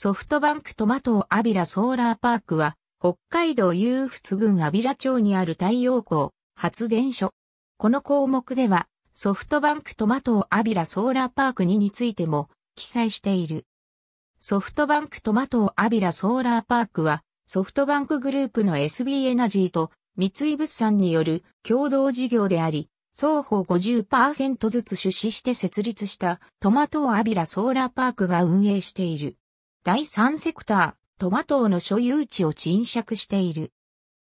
ソフトバンクトマトアビラソーラーパークは、北海道勇払郡安平町にある太陽光発電所。この項目では、ソフトバンクトマトアビラソーラーパーク2についても記載している。ソフトバンクトマトアビラソーラーパークは、ソフトバンクグループの SB エナジーと三井物産による共同事業であり、双方50%ずつ出資して設立したトマトアビラソーラーパークが運営している。第三セクター、トマトの所有地を賃借している。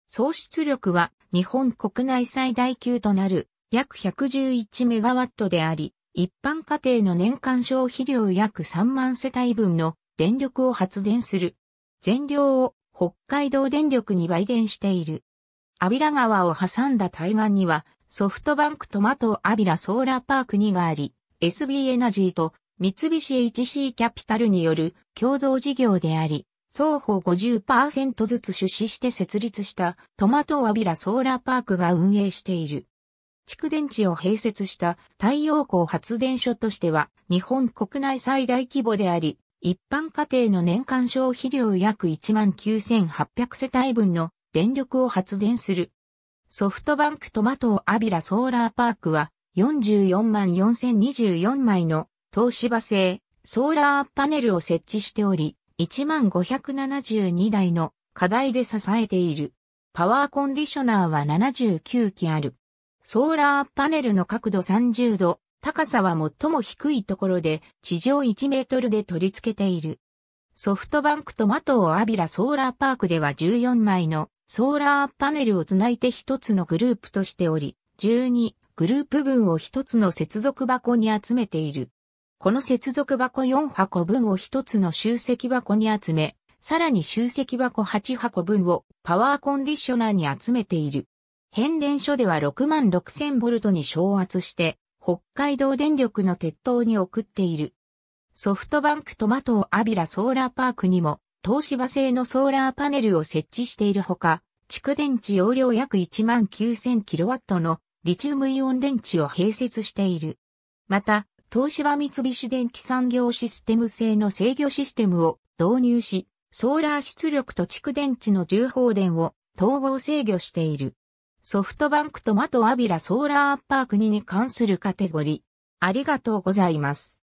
総出力は日本国内最大級となる約111メガワットであり、一般家庭の年間消費量約3万世帯分の電力を発電する。全量を北海道電力に売電している。アビラ川を挟んだ対岸にはソフトバンクトマトアビラソーラーパーク2があり、SB エナジーと三菱 HC キャピタルによる共同事業であり、双方50%ずつ出資して設立したトマトアビラソーラーパークが運営している。蓄電池を併設した太陽光発電所としては日本国内最大規模であり、一般家庭の年間消費量約19,800世帯分の電力を発電する。ソフトバンクトマトアビラソーラーパークは44万4024枚の東芝製ソーラーパネルを設置しており、1572台の課題で支えている。パワーコンディショナーは79機ある。ソーラーパネルの角度30度、高さは最も低いところで地上1メートルで取り付けている。ソフトバンクトマトアビラソーラーパークでは14枚のソーラーパネルをつないで一つのグループとしており、12グループ分を一つの接続箱に集めている。この接続箱4箱分を一つの集積箱に集め、さらに集積箱8箱分をパワーコンディショナーに集めている。変電所では6万6000ボルトに昇圧して、北海道電力の鉄塔に送っている。ソフトバンクトマトアビラソーラーパークにも、東芝製のソーラーパネルを設置しているほか、蓄電池容量約1万9000キロワットのリチウムイオン電池を併設している。また、東芝三菱電機産業システム製の制御システムを導入し、ソーラー出力と蓄電池の重放電を統合制御している。ソフトバンクとマトアビラソーラーアッパー国に関するカテゴリー。ありがとうございます。